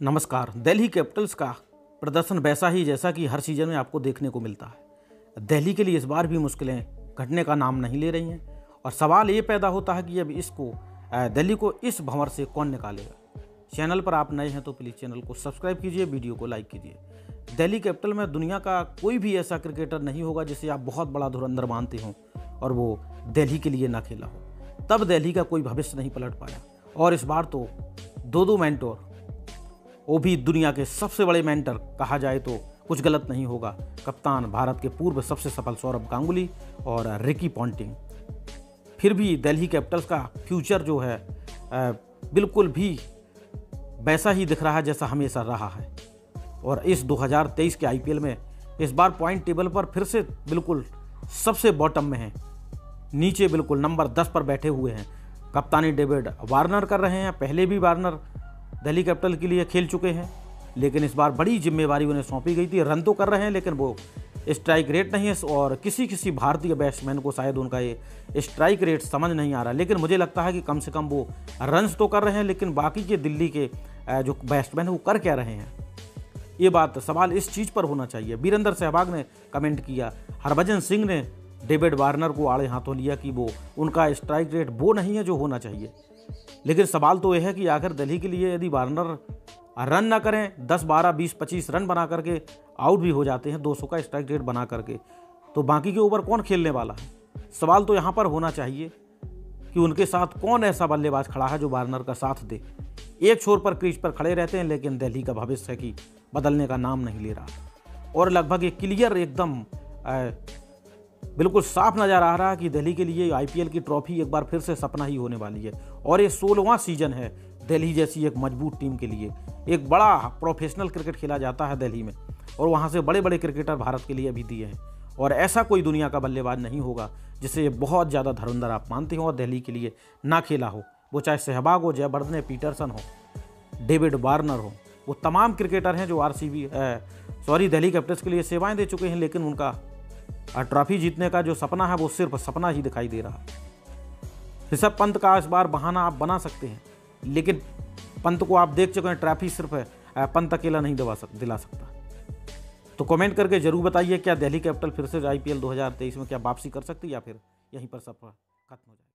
नमस्कार। दिल्ली कैपिटल्स का प्रदर्शन वैसा ही जैसा कि हर सीज़न में आपको देखने को मिलता है। दिल्ली के लिए इस बार भी मुश्किलें घटने का नाम नहीं ले रही हैं और सवाल ये पैदा होता है कि अब इसको दिल्ली को इस भंवर से कौन निकालेगा? चैनल पर आप नए हैं तो प्लीज़ चैनल को सब्सक्राइब कीजिए, वीडियो को लाइक कीजिए। दिल्ली कैपिटल में दुनिया का कोई भी ऐसा क्रिकेटर नहीं होगा जिसे आप बहुत बड़ा धुरंधर मानते हों और वो दिल्ली के लिए ना खेला हो। तब दिल्ली का कोई भविष्य नहीं पलट पाया। और इस बार तो दो दो मैंटोर वो भी दुनिया के सबसे बड़े मेंटर कहा जाए तो कुछ गलत नहीं होगा। कप्तान भारत के पूर्व सबसे सफल सौरभ गांगुली और रिकी पॉन्टिंग। फिर भी दिल्ली कैपिटल्स का फ्यूचर जो है बिल्कुल भी वैसा ही दिख रहा है जैसा हमेशा रहा है। और इस 2023 के आईपीएल में इस बार पॉइंट टेबल पर फिर से बिल्कुल सबसे बॉटम में है। नीचे बिल्कुल नंबर 10 पर बैठे हुए हैं। कप्तानी डेविड वार्नर कर रहे हैं, पहले भी वार्नर दिल्ली कैपिटल के लिए खेल चुके हैं। लेकिन इस बार बड़ी जिम्मेवारी उन्हें सौंपी गई थी, रन तो कर रहे हैं, लेकिन वो स्ट्राइक रेट नहीं है और किसी किसी भारतीय बैट्समैन को शायद उनका ये स्ट्राइक रेट समझ नहीं आ रहा। लेकिन मुझे लगता है कि कम से कम वो रन्स तो कर रहे हैं, लेकिन बाकी के दिल्ली के जो बैट्समैन हैं, वो कर क्या रहे हैं? ये बात सवाल इस चीज़ पर होना चाहिए। वीरेंद्र सहवाग ने कमेंट किया। हरभजन सिंह ने डेविड वार्नर को आड़े हाथों लिया कि वो उनका स्ट्राइक रेट वो नहीं है जो होना चाहिए। लेकिन सवाल तो यह है कि आखिर दिल्ली के लिए यदि वार्नर रन ना करें 10 12 20 25 रन बना करके आउट भी हो जाते हैं 200 का स्ट्राइक रेट बना करके तो बाकी के ऊपर कौन खेलने वाला है? सवाल तो यहाँ पर होना चाहिए कि उनके साथ कौन ऐसा बल्लेबाज खड़ा है जो वार्नर का साथ दे। एक छोर पर क्रीज पर खड़े रहते हैं, लेकिन दिल्ली का भविष्य कि बदलने का नाम नहीं ले रहा। और लगभग एक क्लियर एकदम बिल्कुल साफ़ नज़र आ रहा है कि दिल्ली के लिए आईपीएल की ट्रॉफी एक बार फिर से सपना ही होने वाली है। और ये सोलहवां सीज़न है दिल्ली जैसी एक मज़बूत टीम के लिए। एक बड़ा प्रोफेशनल क्रिकेट खेला जाता है दिल्ली में और वहाँ से बड़े बड़े क्रिकेटर भारत के लिए भी दिए हैं। और ऐसा कोई दुनिया का बल्लेबाज नहीं होगा जिसे बहुत ज़्यादा धरुंधर आप मानते हो और दिल्ली के लिए ना खेला हो। वो चाहे सहबाग हो, जयवर्धन, पीटरसन हो, डेविड वार्नर हो, वो तमाम क्रिकेटर हैं जो आरसीबी सॉरी दिल्ली कैपिटल्स के लिए सेवाएँ दे चुके हैं, लेकिन उनका और ट्रॉफी जीतने का जो सपना है वो सिर्फ़ सपना ही दिखाई दे रहा ऋषभ पंत का इस बार बहाना आप बना सकते हैं, लेकिन पंत को आप देख चुके हैं, ट्रॉफी सिर्फ़ है पंत अकेला नहीं दवा सक, दिला सकता। तो कमेंट करके ज़रूर बताइए, क्या दिल्ली कैपिटल फिर से आईपीएल 2023 में क्या वापसी कर सकती है या फिर यहीं पर सफ़र खत्म हो जाए।